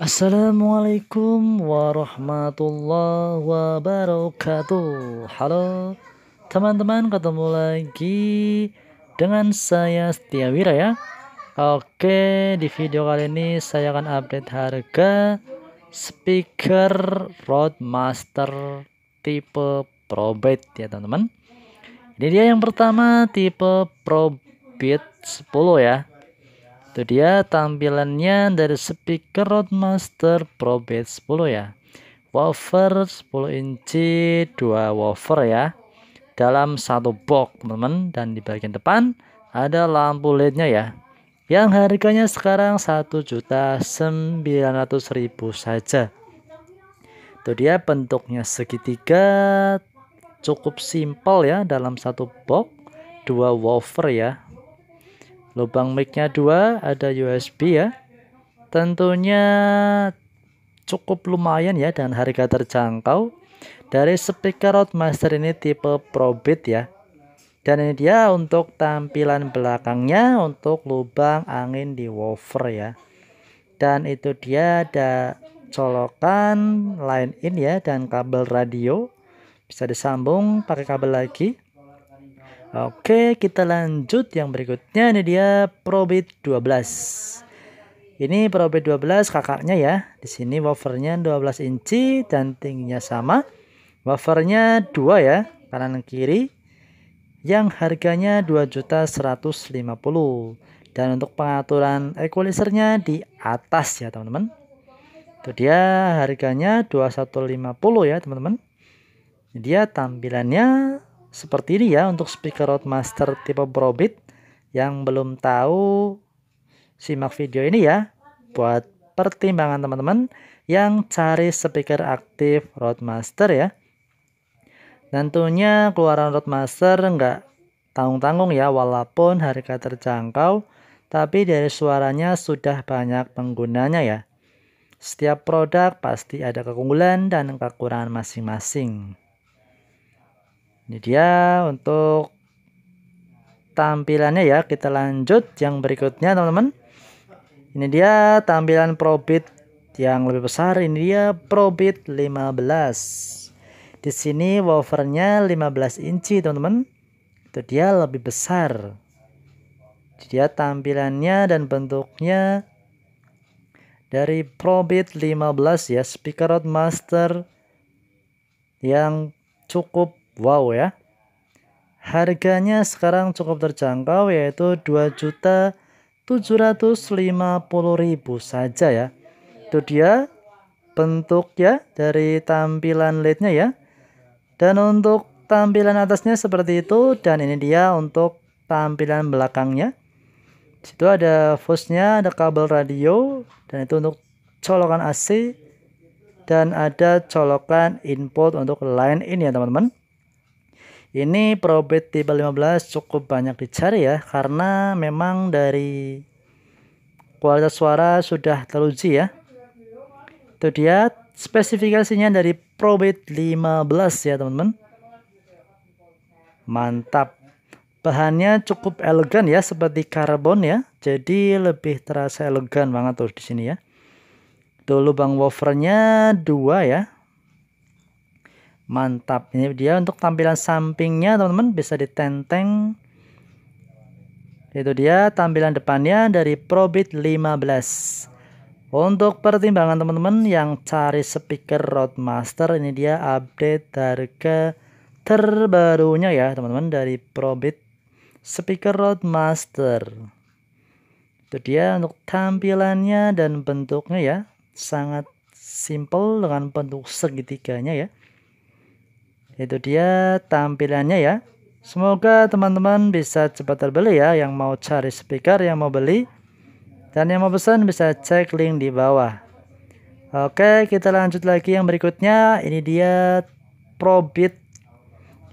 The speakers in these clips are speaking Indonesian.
Assalamualaikum warahmatullahi wabarakatuh. Halo teman-teman ketemu lagi dengan saya Setia Wira ya. Oke di video kali ini saya akan update harga speaker Roadmaster tipe ProBeat ya teman-teman. Ini dia yang pertama tipe ProBeat 10 ya itu dia tampilannya dari speaker Roadmaster Pro Beat 10 ya. Woofer 10 inci dua woofer ya. Dalam satu box teman-teman. Dan di bagian depan ada lampu lednya ya. Yang harganya sekarang 1.900.000 saja. Itu dia bentuknya segitiga. Cukup simpel ya dalam satu box dua woofer ya lubang mic-nya dua ada USB ya. Tentunya cukup lumayan ya dan harga terjangkau. Dari speaker Roadmaster ini tipe Pro Beat ya. Dan ini dia untuk tampilan belakangnya untuk lubang angin di woofer ya. Dan itu dia ada colokan line in ya dan kabel radio. Bisa disambung pakai kabel lagi Oke, kita lanjut yang berikutnya ini dia Probit 12. Ini Probit 12 kakaknya ya. Di sini wafernya 12 inci dan tingginya sama. Wafernya dua ya, kanan kiri. Yang harganya 2.150. Dan untuk pengaturan equalizernya di atas ya, teman-teman. Itu dia harganya 2150 ya, teman-teman. Dia tampilannya seperti ini ya untuk speaker Roadmaster tipe Probit yang belum tahu simak video ini ya buat pertimbangan teman-teman yang cari speaker aktif Roadmaster ya. Tentunya keluaran Roadmaster enggak tanggung-tanggung ya walaupun harga terjangkau tapi dari suaranya sudah banyak penggunanya ya. Setiap produk pasti ada keunggulan dan kekurangan masing-masing ini dia untuk tampilannya ya. Kita lanjut yang berikutnya teman-teman. Ini dia tampilan Probit yang lebih besar. Ini dia Probit 15 di sini woofernya 15 inci teman-teman. Itu dia lebih besar. Dia tampilannya dan bentuknya dari Probit 15 ya. Speaker Roadmaster yang cukup Wow ya. Harganya sekarang cukup terjangkau yaitu 2.750.000 saja ya. Itu dia bentuk ya dari tampilan LED-nya ya. Dan untuk tampilan atasnya seperti itu dan ini dia untuk tampilan belakangnya. Situ ada fuse-nya, ada kabel radio dan itu untuk colokan AC dan ada colokan input untuk line in ya teman-teman. Ini probet tipe 15 cukup banyak dicari ya karena memang dari kualitas suara sudah teruji ya. Itu dia spesifikasinya dari probet 15 ya teman-teman. Mantap. Bahannya cukup elegan ya seperti karbon ya. Jadi lebih terasa elegan banget tuh di sini ya. Tuh lubang woofernya dua ya mantap. Ini dia untuk tampilan sampingnya teman-teman. Bisa ditenteng. Itu dia tampilan depannya dari Probit 15 untuk pertimbangan teman-teman yang cari speaker Roadmaster ini dia update harga terbarunya ya teman-teman dari Probit speaker Roadmaster. Itu dia untuk tampilannya dan bentuknya ya. Sangat simple dengan bentuk segitiganya ya itu dia tampilannya ya. Semoga teman-teman bisa cepat terbeli ya yang mau cari speaker yang mau beli. Dan yang mau pesan bisa cek link di bawah. Oke kita lanjut lagi yang berikutnya. Ini dia probit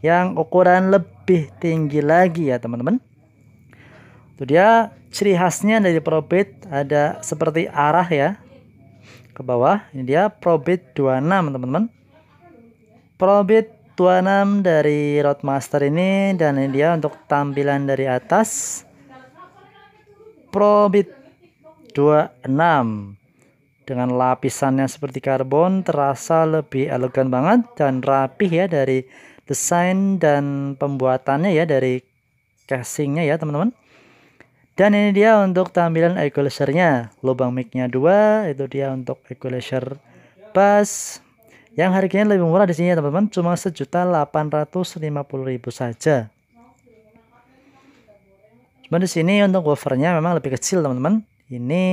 yang ukuran lebih tinggi lagi ya teman-teman. Itu dia ciri khasnya dari probit ada seperti arah ya. Ke bawah ini dia probit 26 teman-teman. Probit 26 dari Roadmaster ini dan ini dia untuk tampilan dari atas. Probit 26 dengan lapisannya seperti karbon terasa lebih elegan banget dan rapih ya dari desain dan pembuatannya ya dari casingnya ya teman-teman. Dan ini dia untuk tampilan equalizernya. Lubang micnya dua itu dia untuk equalizer bass yang harganya lebih murah di sini ya teman-teman. Cuma sejuta delapan ratus lima puluh ribu saja. Cuma di sini untuk woofernya memang lebih kecil teman-teman. Ini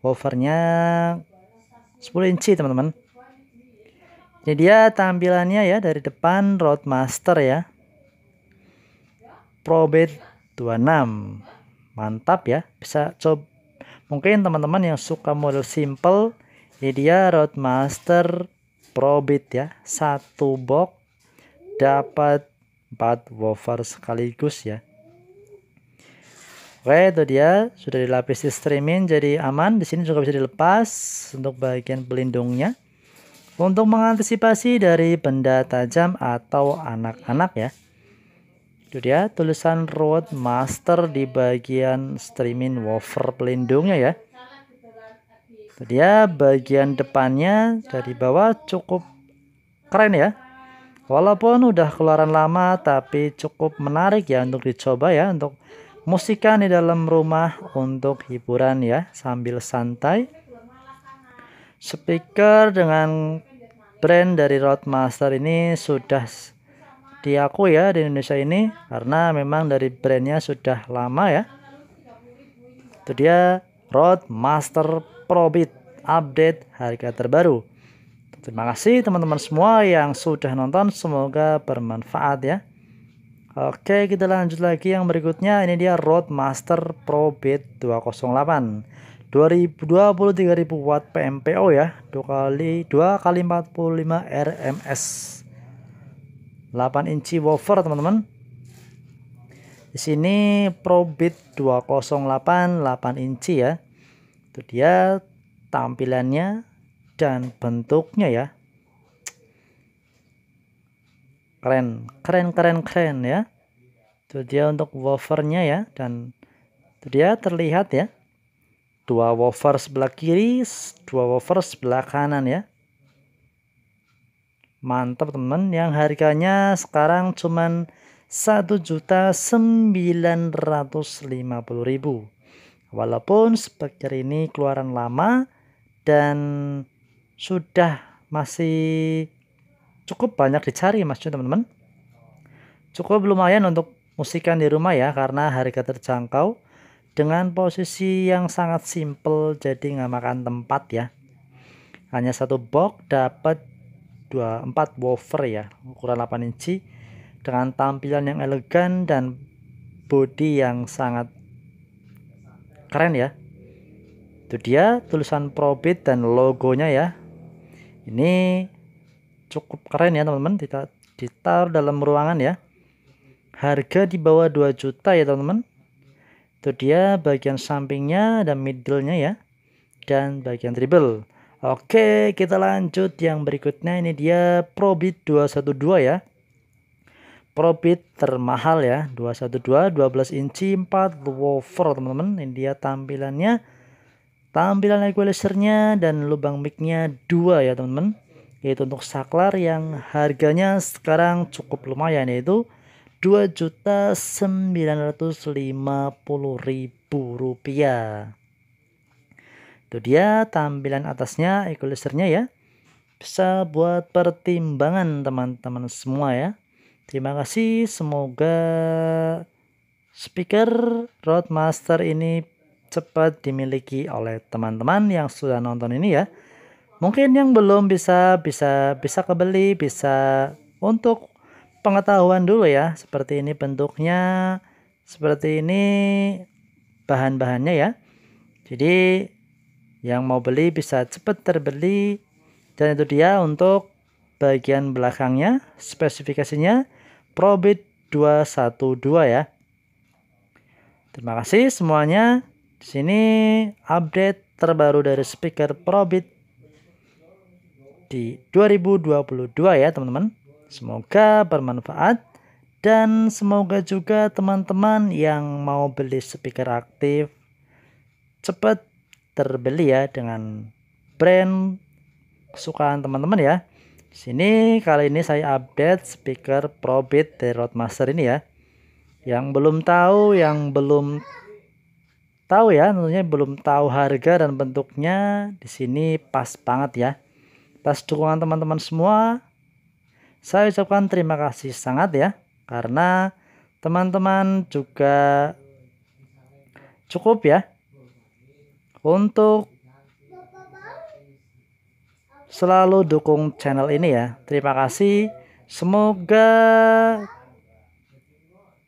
woofernya 10 inci teman-teman. Ini dia tampilannya ya dari depan Roadmaster ya. Probate 26 mantap ya bisa coba. Mungkin teman-teman yang suka model simple ini dia Roadmaster Probit ya. Satu box dapat 4 woofer sekaligus ya. Oke itu dia. Sudah dilapisi streaming jadi aman. Di sini juga bisa dilepas untuk bagian pelindungnya. Untuk mengantisipasi dari benda tajam atau anak-anak ya. Itu dia tulisan road master di bagian streaming woofer pelindungnya ya dia bagian depannya dari bawah cukup keren ya. Walaupun udah keluaran lama tapi cukup menarik ya untuk dicoba ya untuk musikan di dalam rumah untuk hiburan ya sambil santai. Speaker dengan brand dari Roadmaster ini sudah diakui ya di Indonesia ini karena memang dari brandnya sudah lama ya. Itu dia Roadmaster Probit update harga terbaru. Terima kasih teman-teman semua yang sudah nonton. Semoga bermanfaat ya. Oke kita lanjut lagi yang berikutnya. Ini dia Roadmaster Pro Beat 208 2023.000 watt PMPO ya. 2 kali 2 kali 45 RMS 8 inci woofer teman-teman. Di sini Pro Beat 208 8 inci ya itu dia tampilannya dan bentuknya ya. Keren keren keren keren ya. Itu dia untuk woofernya ya dan itu dia terlihat ya. Dua woofer sebelah kiri dua woofer sebelah kanan ya. Mantap teman. Yang harganya sekarang cuman satu juta sembilan ratus lima puluh ribu walaupun speaker ini keluaran lama dan sudah masih cukup banyak dicari maksudnya teman-teman. Cukup lumayan untuk musikan di rumah ya karena harga terjangkau dengan posisi yang sangat simple jadi nggak makan tempat ya. Hanya satu box dapat dua empat woofer ya ukuran 8 inci dengan tampilan yang elegan dan body yang sangat keren ya. Itu dia tulisan Probit dan logonya ya. Ini cukup keren ya teman-teman. Kita ditaruh dalam ruangan ya. Harga di bawah 2 juta ya teman-teman. Itu dia bagian sampingnya dan middle-nya ya. Dan bagian treble. Oke kita lanjut. Yang berikutnya ini dia Probit 212 ya Probit termahal ya 212 12 inci 4 woofer teman-teman ini dia tampilannya tampilan equalizernya dan lubang mic-nya dua ya teman-teman yaitu untuk saklar yang harganya sekarang cukup lumayan yaitu ribu rupiah. Itu dia tampilan atasnya equalizernya ya. Bisa buat pertimbangan teman-teman semua ya. Terima kasih semoga speaker Roadmaster ini cepat dimiliki oleh teman-teman yang sudah nonton ini ya. Mungkin yang belum bisa bisa bisa kebeli bisa untuk pengetahuan dulu ya seperti ini bentuknya seperti ini bahan-bahannya ya. Jadi yang mau beli bisa cepat terbeli dan itu dia untuk bagian belakangnya spesifikasinya Probit 212 ya terima kasih semuanya di sini update terbaru dari speaker Probit di 2022 ya teman-teman. Semoga bermanfaat dan semoga juga teman-teman yang mau beli speaker aktif cepat terbeli ya dengan brand kesukaan teman-teman ya. Sini kali ini saya update speaker Probit dari Roadmaster ini ya. Yang belum tahu, yang belum tahu ya, tentunya belum tahu harga dan bentuknya di sini pas banget ya. Pas dukungan teman-teman semua, saya ucapkan terima kasih sangat ya karena teman-teman juga cukup ya untuk selalu dukung channel ini ya. Terima kasih. Semoga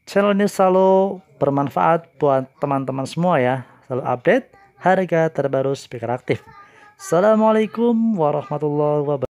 channel ini selalu bermanfaat buat teman-teman semua ya. Selalu update harga terbaru speaker aktif. Assalamualaikum warahmatullahi wabarakatuh.